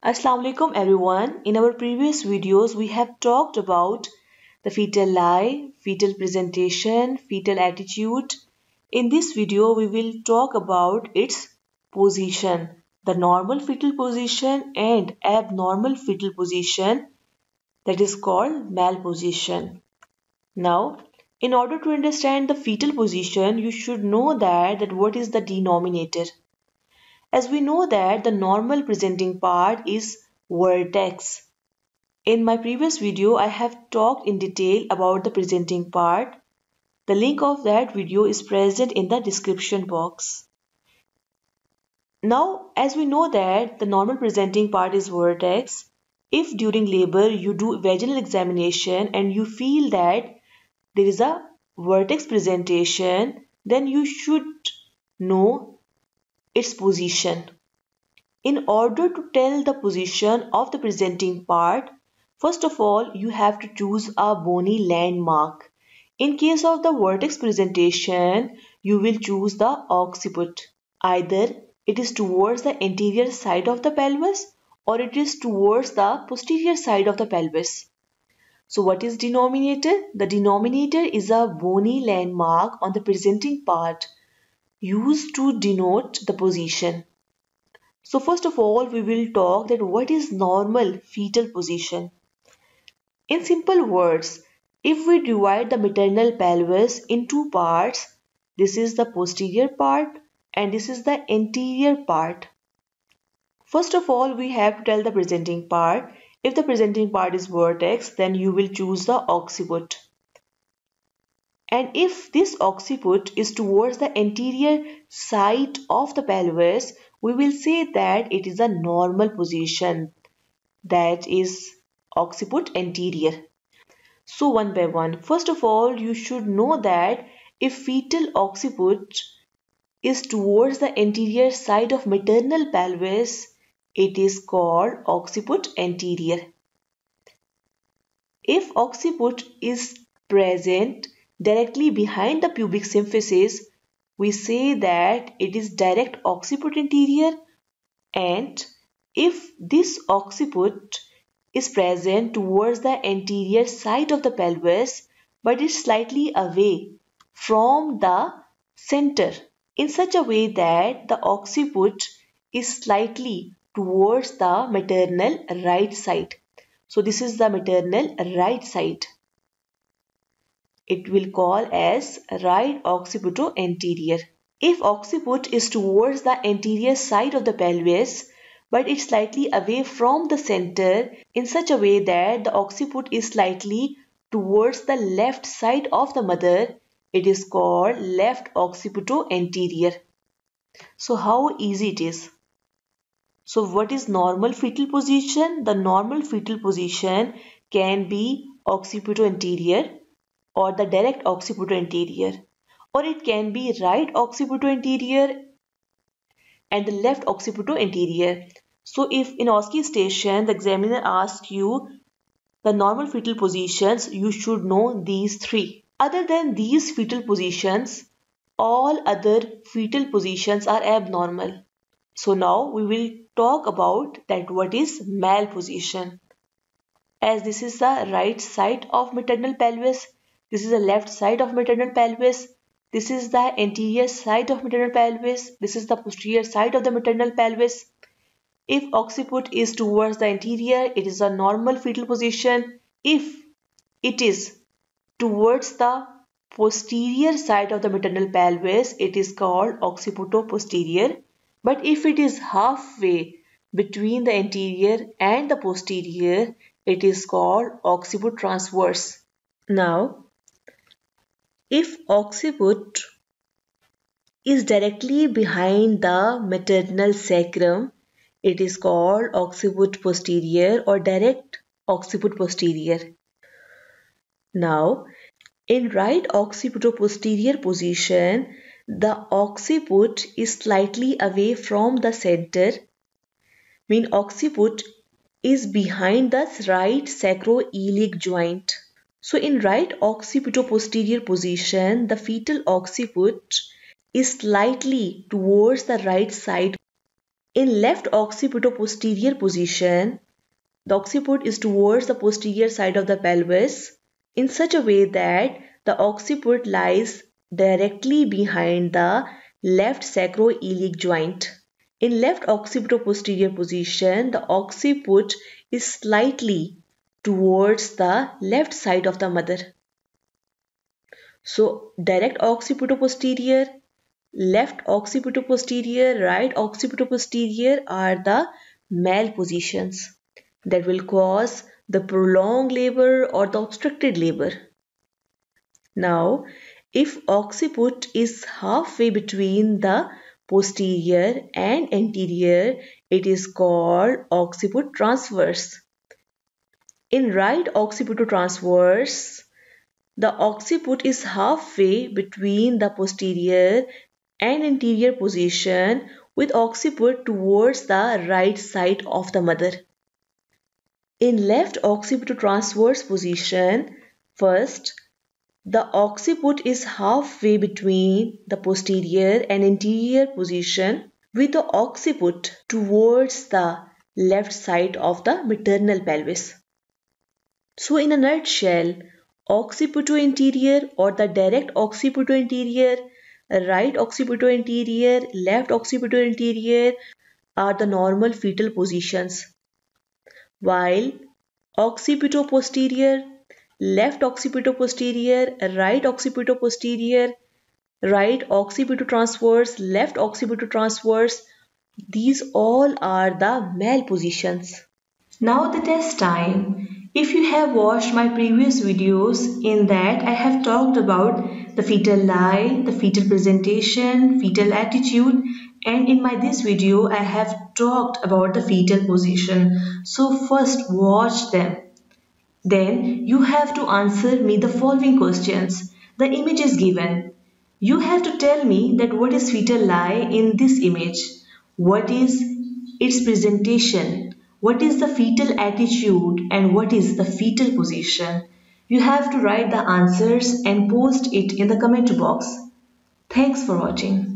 Assalamu alaikum everyone. In our previous videos, we have talked about the fetal lie, fetal presentation, fetal attitude. In this video, we will talk about its position, the normal fetal position and abnormal fetal position that is called malposition. Now, in order to understand the fetal position, you should know that, that what is the denominator. As we know that the normal presenting part is vertex. In my previous video, I have talked in detail about the presenting part. The link of that video is present in the description box. Now, as we know that the normal presenting part is vertex, if during labor you do vaginal examination and you feel that there is a vertex presentation, then you should know its position. In order to tell the position of the presenting part, first of all you have to choose a bony landmark. In case of the vertex presentation, you will choose the occiput. Either it is towards the anterior side of the pelvis or it is towards the posterior side of the pelvis. So what is denominator? The denominator is a bony landmark on the presenting part used to denote the position. So first of all, we will talk that what is normal fetal position. In simple words, if we divide the maternal pelvis in two parts, this is the posterior part and this is the anterior part. First of all, we have to tell the presenting part. If the presenting part is vertex, then you will choose the occiput. And if this occiput is towards the anterior side of the pelvis, we will say that it is a normal position. That is occiput anterior. So one by one. First of all, you should know that if fetal occiput is towards the anterior side of maternal pelvis, it is called occiput anterior. If occiput is present Directly behind the pubic symphysis, we say that it is direct occiput anterior and if this occiput is present towards the anterior side of the pelvis but is slightly away from the center in such a way that the occiput is slightly towards the maternal right side. So this is the maternal right side it will call as right occipito-anterior. If occiput is towards the anterior side of the pelvis, but it's slightly away from the center in such a way that the occiput is slightly towards the left side of the mother, it is called left occipito-anterior. So how easy it is? So what is normal fetal position? The normal fetal position can be occipito-anterior or the direct occipito-anterior or it can be right occipito-anterior and the left occipito-anterior. So if in OSCE station the examiner asks you the normal fetal positions, you should know these three. Other than these fetal positions, all other fetal positions are abnormal. So now we will talk about that what is malposition. As this is the right side of maternal pelvis, this is the left side of maternal pelvis. This is the anterior side of maternal pelvis. This is the posterior side of the maternal pelvis. If occiput is towards the anterior, it is a normal fetal position. If it is towards the posterior side of the maternal pelvis, it is called occipito-posterior. But if it is halfway between the anterior and the posterior, it is called occiput-transverse. Now, if occiput is directly behind the maternal sacrum, it is called occiput posterior or direct occiput posterior. Now, in right occipito-posterior position, the occiput is slightly away from the center. Mean occiput is behind the right sacroiliac joint. So in right occipito-posterior position, the fetal occiput is slightly towards the right side. In left occipito-posterior position, the occiput is towards the posterior side of the pelvis in such a way that the occiput lies directly behind the left sacroiliac joint. In left occipito-posterior position, the occiput is slightly towards the left side of the mother. So direct occipito-posterior, left occipito-posterior, right occipito-posterior are the malpositions that will cause the prolonged labor or the obstructed labor. Now, if occiput is halfway between the posterior and anterior, it is called occiput transverse. In right occipitotransverse, the occiput is halfway between the posterior and anterior position with occiput towards the right side of the mother. In left occipitotransverse position, first, the occiput is halfway between the posterior and anterior position with the occiput towards the left side of the maternal pelvis. So in a nutshell, occipito-anterior or the direct occipito-anterior, right occipito-anterior, left occipito-anterior are the normal fetal positions. While occipito-posterior, left occipito-posterior, right occipito-posterior, right occipito-transverse, left occipito-transverse, these all are the malpositions. Now the test time. If you have watched my previous videos, in that I have talked about the fetal lie, the fetal presentation, fetal attitude and in my this video I have talked about the fetal position. So first watch them. Then you have to answer me the following questions. The image is given. You have to tell me that what is fetal lie in this image. What is its presentation what is the fetal attitude and what is the fetal position? You have to write the answers and post it in the comment box. Thanks for watching.